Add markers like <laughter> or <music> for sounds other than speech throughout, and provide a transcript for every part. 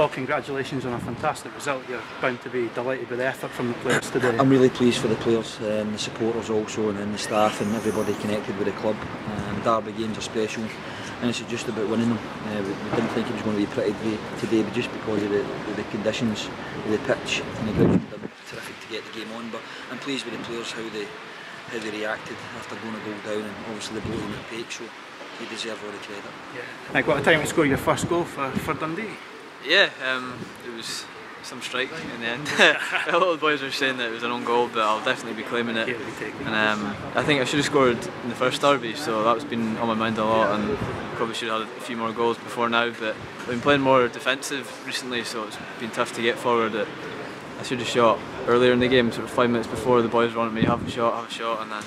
Paul, congratulations on a fantastic result. You're bound to be delighted with the effort from the players today. I'm really pleased for the players and the supporters also and, and the staff and everybody connected with the club. Um, derby games are special and it's just about winning them. Uh, we, we, didn't think it was going to be pretty today, but just because of the, the, the conditions, of the pitch and the ground, it terrific to get the game on. But I'm pleased with the players how they how they reacted after going a goal down and obviously the blow in the peak. So you deserve all the credit. Yeah. Like what a time to score your first goal for, for Dundee. Yeah, um, it was some strike in the end. <laughs> a lot of the boys were saying that it was an own goal, but I'll definitely be claiming it. And um, I think I should have scored in the first derby, so that's been on my mind a lot, and probably should have had a few more goals before now. But I've been playing more defensive recently, so it's been tough to get forward. I should have shot earlier in the game, sort of five minutes before the boys were wanted me, have a shot, have a shot, and then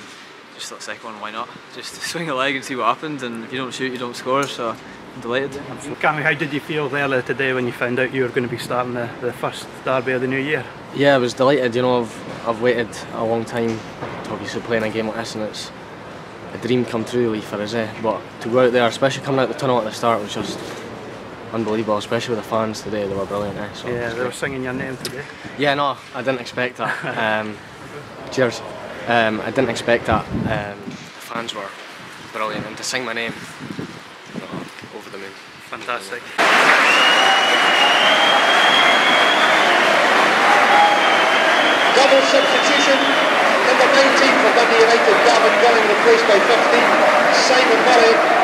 just thought second one, why not? Just <laughs> swing a leg and see what happens, and if you don't shoot, you don't score. So delighted. Cammy, how did you feel earlier today when you found out you were going to be starting the, the first derby of the new year? Yeah, I was delighted. You know, I've, I've waited a long time to obviously playing a game like this, and it's a dream come true really for us. Eh? But to go out there, especially coming out the tunnel at the start, was just unbelievable, especially with the fans today. They were brilliant. Eh? So yeah, they were singing your name today. Yeah, no, I didn't expect that. <laughs> um, cheers. Um, I didn't expect that. Um, the fans were brilliant, and to sing my name, oh, over the moon. Fantastic. Double substitution. Number 19 for Dundee United, Gavin Gunning replaced by 15, Simon Murray.